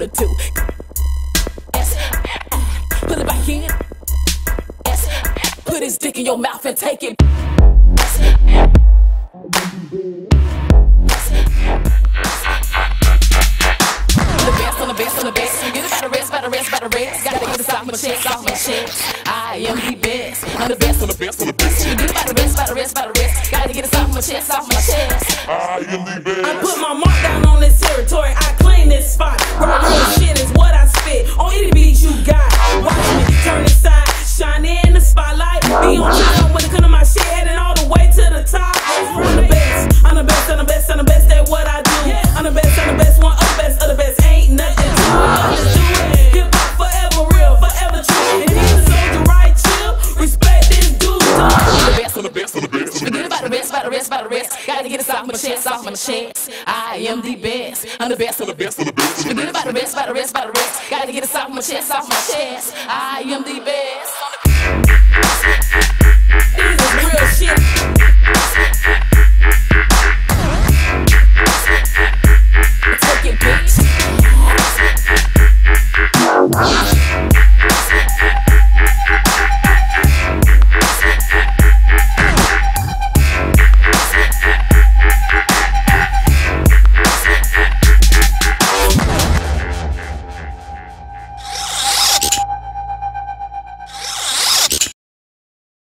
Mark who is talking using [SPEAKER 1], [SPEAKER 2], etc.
[SPEAKER 1] shoulder too. Yes. Put it back in. S, Put his dick in your mouth and take it. I am the best. I'm the best, I'm the best, I'm the best. You get by the rest, by the rest, by the rest. Gotta get this off my chest, off my chest.
[SPEAKER 2] I am the best.
[SPEAKER 3] I put my mark down on this territory. about the
[SPEAKER 1] rest, about the rest. Gotta get this off my chest, off my chest. I am the best. I'm the best of the best of the best. Forget about the rest, about the rest, about the rest. Gotta get this off my chest, off my chest. I am the best.
[SPEAKER 3] This is real shit. Take it, bitch.